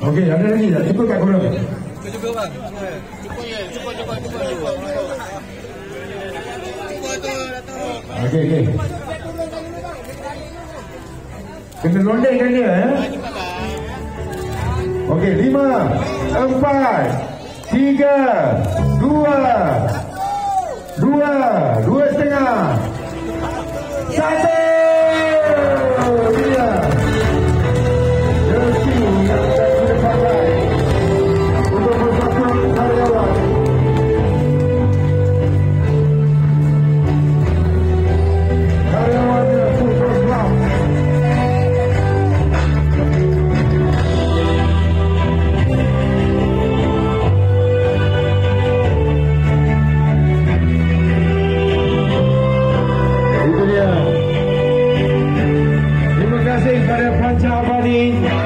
Okey, ada lagi tak? Cuba kat korang. Cuba. Cuba cuba cuba cuba cuba. Okey, okey. Kena londekkan dia eh. Okey, lima, empat, tiga, dua, dua, dua setengah, Tabadin.